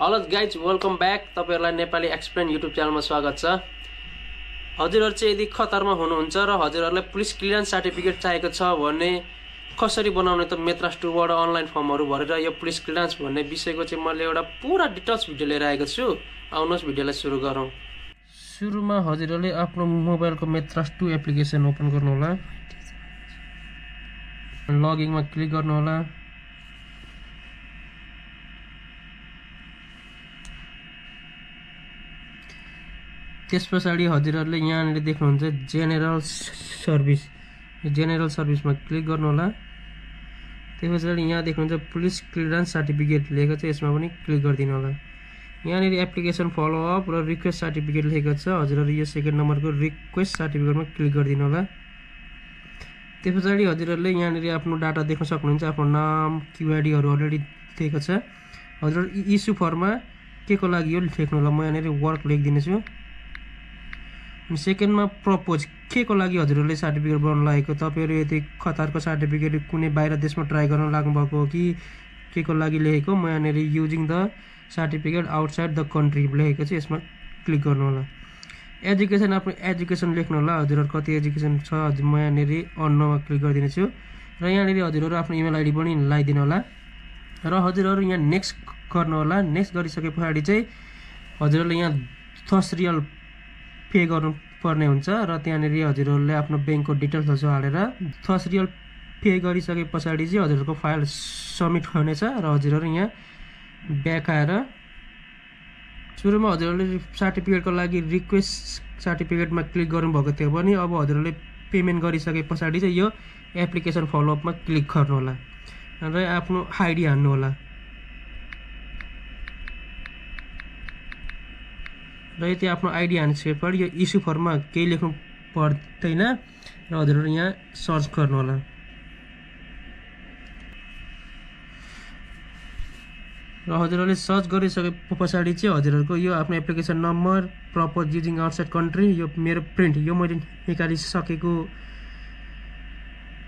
हलो guys welcome back. तपाईँहरूलाई Nepali explain YouTube च्यानलमा स्वागत छ। हजुरहरू चाहिँ यदि खतरमा हुनुहुन्छ र हजुरहरूलाई पुलिस क्लियरेन्स सर्टिफिकेट चाहिएको छ भने कसरी बनाउने त मेत्रास टूबाट अनलाइन फर्महरू भरेर यो पुलिस क्लियरेन्स भन्ने विषयको चाहिँ मैले एउटा पुरा डिटेल्स भिडियो लिएर आएको छु। आउनुहोस् भिडियोलाई सुरु गरौँ। सुरुमा हजुरहरूले आफ्नो मोबाइलको मेत्रास टू एप्लिकेसन ओपन गर्नुहोला। लगइनमा क्लिक गर्नुहोला। त्यस पछाडि हजुरहरूले यहाँनिर देख्नुहुन्छ जेनेरल सर्भिस यो जेनेरल सर्भिसमा क्लिक गर्नुहोला। त्यस पछाडि यहाँ देख्नुहुन्छ पुलिस क्लियरेन्स सर्टिफिकेट लेखेको छ यसमा पनि क्लिक गरिदिनु होला यहाँनिर एप्लिकेसन फलोअप र रिक्वेस्ट सर्टिफिकेट लेखेको छ हजुरहरू यो सेकेन्ड नम्बरको रिक्वेस्ट सर्टिफिकेटमा क्लिक गरिदिनु होला त्यस पछाडि हजुरहरूले यहाँनिर आफ्नो डाटा देख्न सक्नुहुन्छ आफ्नो नाम क्युआइडीहरू अलरेडी दिएको छ। हजुरहरू इस्यु फर्ममा के को लागि हो लेख्नु होला म यहाँनिर वर्क लेखिदिनेछु। सेकेन्डमा प्रपोज के को लागि हजुरहरूले सर्टिफिकेट बनाउनु लागेको? तपाईँहरू यदि कतारको सर्टिफिकेट कुनै बाहिर देशमा ट्राई गर्न लाग्नुभएको हो कि के को लागि लेखेको? म यहाँनिर using the certificate outside the country लेखेको छु यसमा क्लिक गर्नु होला। एजुकेसन आफ्नो एजुकेसन लेख्नु होला। हजुरहरू कति एजुकेसन छ? हजुर म यहाँनिर अन्नमा क्लिक गरिदिनेछु। र यहाँनिर हजुरहरू आफ्नो इमेल आइडी पनि लगाइदिनु होला। र हजुरहरू यहाँ नेक्स्ट गर्नु होला। नेक्स्ट गरिसके पछाडि चाहिँ हजुरहरूले यहाँ दस रियल पे गर्नुपर्ने हुन्छ र त्यहाँनिर हजुरहरूले आफ्नो ब्याङ्कको डिटेल्सहरू हालेर दस रियल पे गरिसके पछाडि चाहिँ हजुरहरूको फाइल सब्मिट हुनेछ र हजुरहरू यहाँ ब्याक आएर सुरुमा हजुरहरूले सर्टिफिकेटको लागि रिक्वेस्ट सर्टिफिकेटमा क्लिक गर्नुभएको थियो भने अब हजुरहरूले पेमेन्ट गरिसके पछाडि चाहिँ यो एप्लिकेसन फलोअपमा क्लिक गर्नु होला र आफ्नो आइडी हान्नु र यति आफ्नो आइडी हानिसकेपछि यो इस्यु फर्ममा केही लेख्नु पर्दैन र हजुरहरू यहाँ सर्च गर्नु होला र हजुरहरूले सर्च गरिसके पछाडि चाहिँ हजुरहरूको यो आफ्नो application number purpose using outside country यो मेरो प्रिन्ट यो मैले निकालिसकेको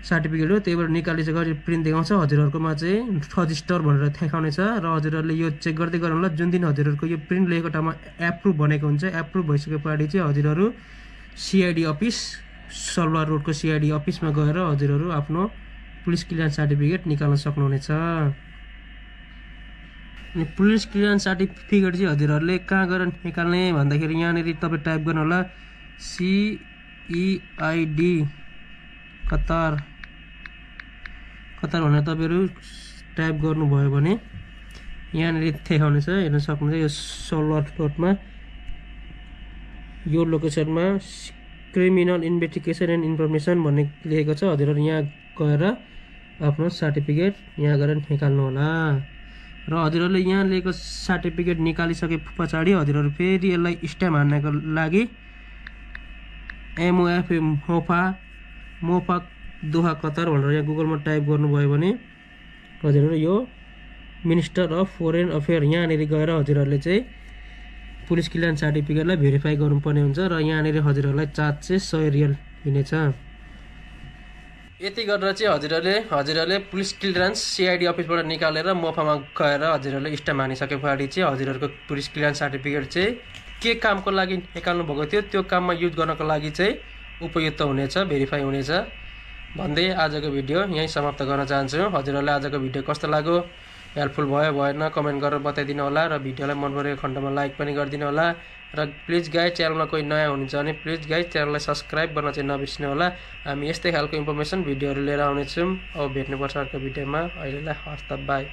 सर्टिफिकेट हो त्यही भएर निकालिसकेर प्रिन्ट देखाउँछ। हजुरहरूकोमा चाहिँ रजिस्टर भनेर देखाउनेछ र हजुरहरूले यो चेक गर्दै गर्नु होला। जुन दिन हजुरहरूको यो प्रिन्ट लेखेको ठाउँमा एप्रुभ भनेको हुन्छ एप्रुभ भइसके पछाडि चाहिँ हजुरहरू सिआइडी अफिस सलवार रोडको सिआइडी अफिसमा गएर हजुरहरू आफ्नो पुलिस क्लियरेन्स सर्टिफिकेट निकाल्न सक्नुहुनेछ। अनि पुलिस क्लियरेन्स सर्टिफिकेट चाहिँ हजुरहरूले कहाँ गएर निकाल्ने भन्दाखेरि यहाँनिर तपाईँ टाइप गर्नु होला। सिइआइडी कतार। कतार भनेर तपाईँहरू टाइप गर्नुभयो भने यहाँनिर देखाउनेछ हेर्न सक्नुहुन्छ। यो सलवार रोडमा यो लोकेसनमा क्रिमिनल इन्भेस्टिगेसन एन्ड इन्फर्मेसन भन्ने लेखेको छ। हजुरहरू यहाँ गएर आफ्नो सर्टिफिकेट यहाँ गएर निकाल्नु होला। र हजुरहरूले यहाँ लिएको सर्टिफिकेट निकालिसके पछाडि हजुरहरू फेरि यसलाई स्ट्याम्प हान्नको लागि MOF MOFA MOFA Doha Qatar भनेर यहाँ गुगलमा टाइप गर्नुभयो भने हजुरहरू यो मिनिस्टर अफ फोरेन अफेयर यहाँनिर गएर हजुरहरूले चाहिँ पुलिस क्लियरेन्स सर्टिफिकेटलाई भेरिफाई गर्नुपर्ने हुन्छ र यहाँनिर हजुरहरूलाई चार्ज चाहिँ सय रियल लिनेछ। यति गरेर चाहिँ हजुरहरूले हजुरहरूले पुलिस क्लियरेन्स सिआइडी अफिसबाट निकालेर मोफामा गएर हजुरहरूले स्ट्याम्प हानिसके पछाडि चाहिँ हजुरहरूको पुलिस क्लियरेन्स सर्टिफिकेट चाहिँ के कामको लागि निकाल्नु भएको थियो त्यो काममा युज गर्नको लागि चाहिँ उपयुक्त हुनेछ भेरिफाई हुनेछ। भन्दै आजको भिडियो यहीँ समाप्त गर्न चाहन्छु। हजुरहरूलाई आजको भिडियो कस्तो लाग्यो? हेल्पफुल भयो भएन कमेन्ट गरेर बताइदिनु होला र भिडियोलाई मन परेको खण्डमा लाइक पनि गरिदिनु होला। र प्लिज गाई च्यानलमा कोही नयाँ हुनुहुन्छ भने प्लिज गाई च्यानललाई सब्सक्राइब गर्न चाहिँ नबिर्सिनु होला। हामी यस्तै खालको इन्फर्मेसन भिडियोहरू लिएर आउनेछौँ। अब भेट्नुपर्छ अर्को भिडियोमा। अहिलेलाई हस्त बाई